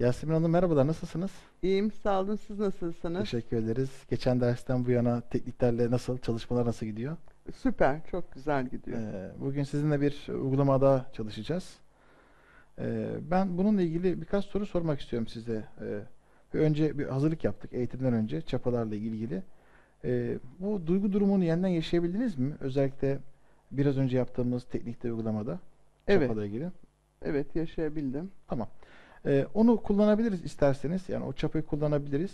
Yasemin Hanım merhabalar, nasılsınız? İyiyim, sağ olun. Siz nasılsınız? Teşekkür ederiz. Geçen dersten bu yana tekniklerle nasıl, çalışmalar nasıl gidiyor? Süper, çok güzel gidiyor. Ee, bugün sizinle bir uygulamada çalışacağız. Ee, ben bununla ilgili birkaç soru sormak istiyorum size. Ee, önce bir hazırlık yaptık eğitimden önce çapalarla ilgili. Ee, bu duygu durumunu yeniden yaşayabildiniz mi? Özellikle biraz önce yaptığımız teknikte uygulamada Evet, çapada ilgili. evet yaşayabildim. Tamam. Ee, onu kullanabiliriz isterseniz. Yani o çapayı kullanabiliriz.